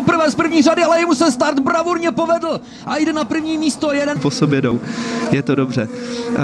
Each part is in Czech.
poprvé z první řady, ale jemu se start bravurně povedl a jde na první místo jeden. po sobě jdou. Je to dobře. Uh,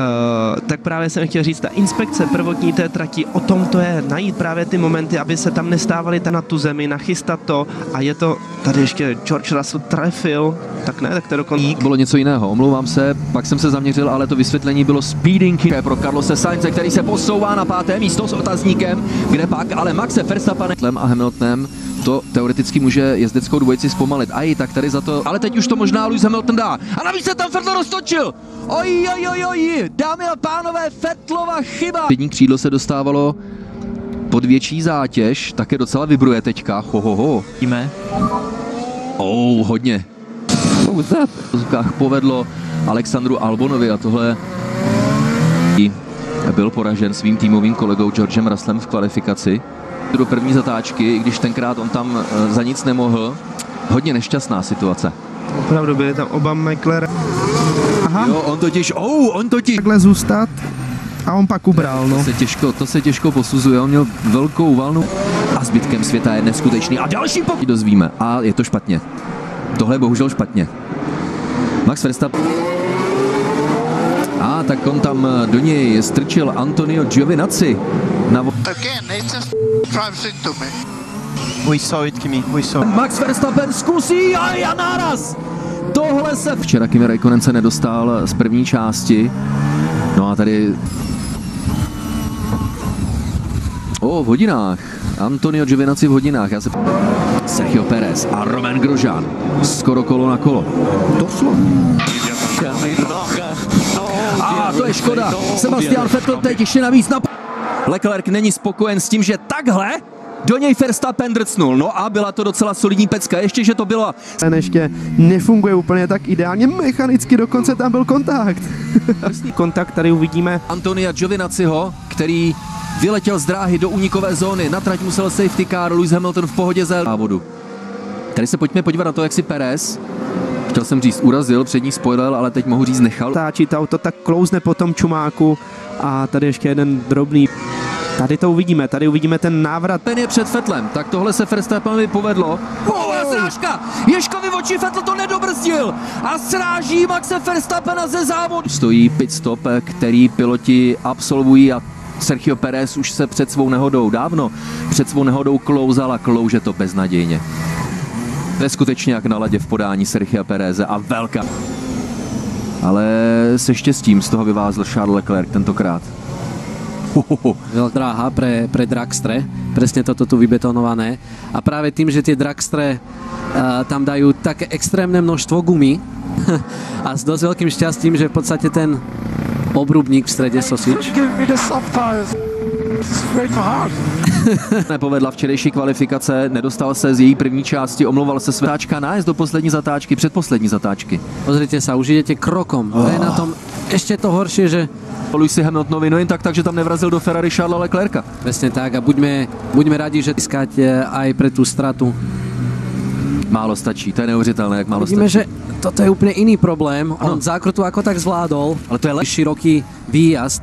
tak právě jsem chtěl říct, ta inspekce prvotní té trati, o tom to je, najít právě ty momenty, aby se tam nestávali na tu zemi, nachystat to a je to, tady ještě George Russell trefil, tak ne, tak to dokonce. Bylo něco jiného, omlouvám se, pak jsem se zaměřil, ale to vysvětlení bylo speeding pro Carlose Sainze, který se posouvá na páté místo s otazníkem, kde pak ale Maxe Verstappen a Hamiltonem to teoreticky může jezdeckou dvojici zpomalit. A i tak tady za to, ale teď už to možná Lewis Hamilton dá. A navíc se tam Fettl roztočil. Oj, oj, oj, oj, dámy a pánové, Fettlova chyba. Přední křídlo se dostávalo pod větší zátěž, také docela vibruje teďka. Ho, ho, ho. Víme. Oh, hodně. V povedlo Alexandru Albonovi a tohle byl poražen svým týmovým kolegou Georgem Russellem v kvalifikaci do první zatáčky, i když tenkrát on tam eh, za nic nemohl. Hodně nešťastná situace. Opravdu byli tam oba McLaren. Aha. Jo, on totiž, oh, on totiž. Takhle zůstat a on pak ubral, no. To se těžko, to se těžko posuzuje, on měl velkou valnu a zbytkem světa je neskutečný. A další pok... dozvíme a je to špatně. Tohle je bohužel špatně. Max Verstappen a tak on tam eh, do něj strčil Antonio Giovinazzi. Na... Again, drives into me. We saw it, Kimi, we saw it. Max Verstappen zkusí a já náraz! Tohle se... Včera Kimi Raikkonen se nedostal z první části. No a tady... O, v hodinách. Antonio Giovinazzi v hodinách. Já se... Sergio Perez a Roman Grosjean. Skoro kolo na kolo. Doslova. A to je škoda. Sebastian Vettel teď ještě navíc na... Leclerc není spokojen s tím, že takhle do něj Verstappen drcnul. No a byla to docela solidní pecka, ještě, že to bylo. Ten ještě nefunguje úplně tak ideálně, mechanicky dokonce tam byl kontakt. kontakt tady uvidíme. Antonia Giovinazziho, který vyletěl z dráhy do únikové zóny, na trať musel safety car, Lewis Hamilton v pohodě za závodu. Tady se pojďme podívat na to, jak si Perez chtěl jsem říct urazil, přední spoiler, ale teď mohu říct nechal. Táčí to auto tak klouzne po tom čumáku a tady ještě jeden drobný Tady to uvidíme, tady uvidíme ten návrat. Ten je před Fetlem, tak tohle se Verstappenovi povedlo. Oh, srážka! Ješkovi oči Fetl to nedobrzdil a sráží Maxe Verstappena ze závodu. Stojí pit stop, který piloti absolvují a Sergio Perez už se před svou nehodou dávno, před svou nehodou klouzal a klouže to beznadějně neskutečně jak na ladě v podání Sergio Pereze a velká. Ale se štěstím z toho vyvázl Charles Leclerc tentokrát. Veľa dráha pre, pre Dragstre, presne toto tu vybetonované. A práve tým, že tie Dragstre uh, tam dajú také extrémne množstvo gumy a s dosť veľkým šťastím, že v podstate ten obrubník v strede Sosič. Nepovedla včerejší kvalifikace, nedostal se z její první části, omlouval se světáčka nájezd do poslední zatáčky, předposlední zatáčky. Pozrite sa, už idete krokom. Oh. To je na tom ešte to horšie, že Luisi Hamiltonovi, no jen tak, takže tam nevrazil do Ferrari Charlesa Leclerca. Presne tak a buďme, buďme radi, že získať eh, aj pre tú stratu. Málo stačí, to je neuvěřitelné, jak málo Vidíme, stačí. že toto je úplne iný problém. On zákrutu ako tak zvládol, ale to je široký výjazd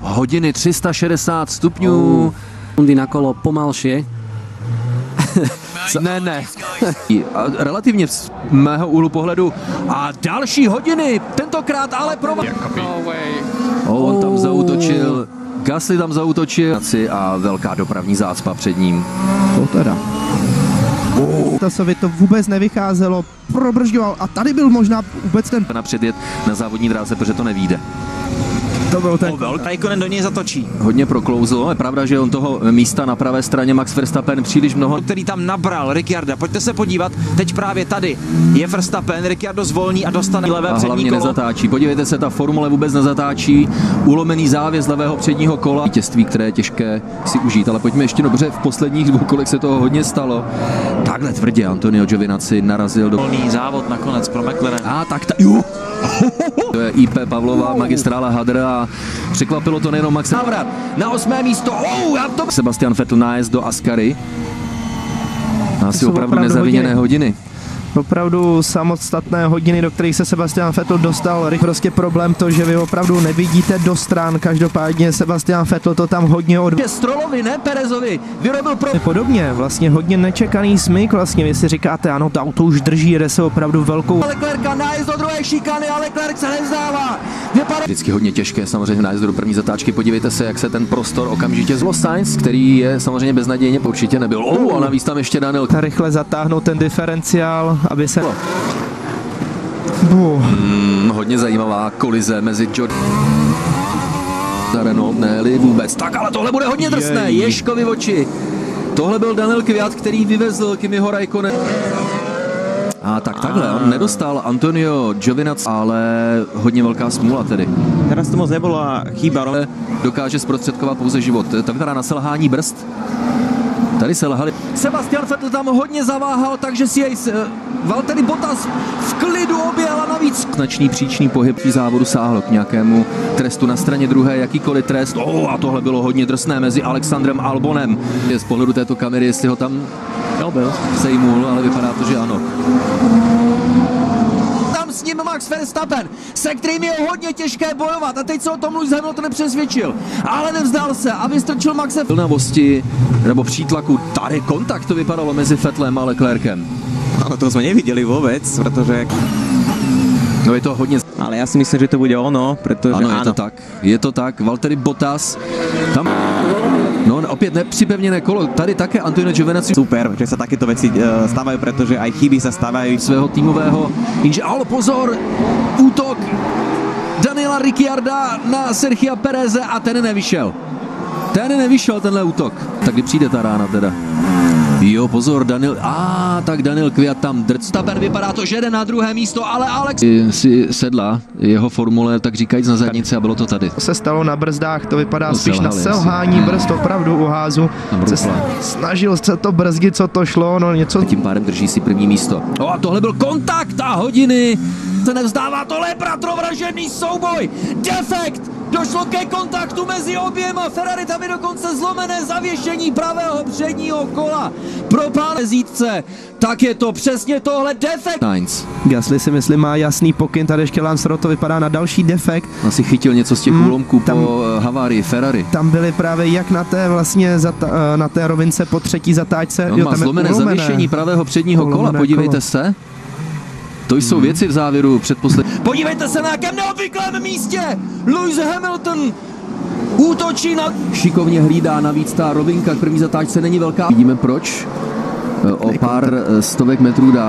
hodiny 360 stupňů. Sekundy na kolo pomalšie. ne, ne. Relativně z mého úhlu pohledu. A další hodiny, tentokrát ale pro... Oh, on tam zautočil. Gasly tam zautočil a velká dopravní zácpa před ním. To teda. Tasovi to vůbec nevycházelo, probržďoval a tady byl možná vůbec ten... Na předjet na závodní dráze, protože to nevíde to byl ten... Raikkonen do něj zatočí. Hodně proklouzlo, je pravda, že on toho místa na pravé straně Max Verstappen příliš mnoho. Který tam nabral Ricciarda, pojďte se podívat, teď právě tady je Verstappen, Ricciardo zvolní a dostane levé a přední hlavně kolo. nezatáčí. Podívejte se, ta formule vůbec nezatáčí. Ulomený závěs levého předního kola. Vítězství, které je těžké si užít, ale pojďme ještě dobře, v posledních dvou kolech se toho hodně stalo. Takhle tvrdě Antonio Giovinazzi narazil do... Volný závod nakonec pro McLaren. A tak ta... Jo. To je IP Pavlova, magistrála Hadr a překvapilo to nejenom Max. Návrat na osmé místo. Oh, já to... Sebastian Vettel nájezd do Askary. Asi opravdu, opravdu nezaviněné hodiny. Opravdu samostatné hodiny, do kterých se Sebastian Vettel dostal. Prostě problém to, že vy opravdu nevidíte do stran. Každopádně Sebastian Vettel to tam hodně od... Strolovi, ne Perezovi, vyrobil pro... Podobně, vlastně hodně nečekaný smyk, vlastně vy si říkáte, ano, to auto už drží, jede se opravdu velkou Leclerca, nájezd do druhé šikany a Leclerc se nevzdává. Vždycky hodně těžké samozřejmě nájezd do první zatáčky. Podívejte se, jak se ten prostor okamžitě zlo Sainz, který je samozřejmě beznadějně, určitě nebyl. Oh, a navíc tam ještě Daniel rychle zatáhnout ten diferenciál, aby se... Buh. Hmm, hodně zajímavá kolize mezi George Renault, ne vůbec. Tak ale tohle bude hodně drsné, Ješkovi v oči. Tohle byl Daniel Kviat, který vyvezl Kimiho Raikkonen. A tak takhle, on nedostal Antonio Giovinazzi, ale hodně velká smůla tedy. Teraz to moc nebola chyba. Dokáže zprostředkovat pouze život. To vypadá na selhání brzd. Tady se lhali. Sebastian Vettel tam hodně zaváhal, takže si jej Valtteri Bottas v klidu objel a navíc značný příčný pohyb při závodu sáhlo k nějakému trestu na straně druhé, jakýkoliv trest. Oh, a tohle bylo hodně drsné mezi Alexandrem Albonem. Je z pohledu této kamery, jestli ho tam jo, byl. sejmul, ale vypadá to, že ano s ním Max Verstappen, se kterým je hodně těžké bojovat. A teď se o tom Lewis Hamilton nepřesvědčil. Ale nevzdal se a vystrčil Maxe Plnavosti nebo přítlaku. Tady kontakt to vypadalo mezi Fetlem a Leclerkem. Ale to jsme neviděli vůbec, protože... No je to hodně... Ale já si myslím, že to bude ono, protože... Ano, je to tak. Je to tak. Valtteri Bottas tam... Opět nepřipevněné kolo, tady také Antonio Giovinazzi. Super, že se takéto věci uh, stávají, protože aj chyby se stávají. Svého týmového inže, ale pozor, útok Daniela Ricciarda na Sergio Pereze a ten nevyšel. Ten nevyšel, tenhle útok. Tak kdy přijde ta rána teda? Jo, pozor, Daniel, a ah, tak Daniel Kviat tam drc. Staben vypadá to, že jde na druhé místo, ale Alex si sedla jeho formule, tak říkajíc na zadnici a bylo to tady. To se stalo na brzdách, to vypadá no, spíš na selhání asi. brzd, opravdu u házu. Se snažil se to brzdit, co to šlo, no něco. Tím pádem drží si první místo. O, a tohle byl kontakt a hodiny. Se nevzdává, tohle je bratrovražený souboj. Defekt Došlo ke kontaktu mezi oběma. Ferrari tam je dokonce zlomené zavěšení pravého předního kola. Pro pán zítce. Tak je to přesně tohle defekt. Nines. Gasly si myslím má jasný pokyn, tady ještě Lance to vypadá na další defekt. Asi chytil něco z těch mm, úlomků tam, po eh, havárii Ferrari. Tam byly právě jak na té vlastně zata, eh, na té rovince po třetí zatáčce. On jo, má tam zlomené zavěšení pravého předního kola, podívejte kolo. se. To jsou hmm. věci v závěru předposlední. Podívejte se na jakém neobvyklém místě! Lewis Hamilton útočí na... Šikovně hlídá, navíc ta rovinka k první zatáčce není velká. Vidíme proč. O pár stovek metrů dál.